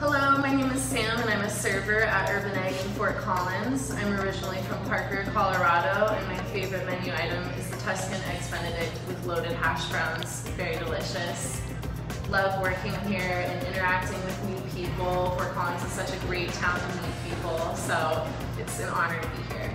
Hello, my name is Sam and I'm a server at Urban Egg in Fort Collins. I'm originally from Parker, Colorado and my favorite menu item is the Tuscan Eggs Benedict with loaded hash browns. Very delicious. Love working here and interacting with new people. Fort Collins is such a great town to meet people, so it's an honor to be here.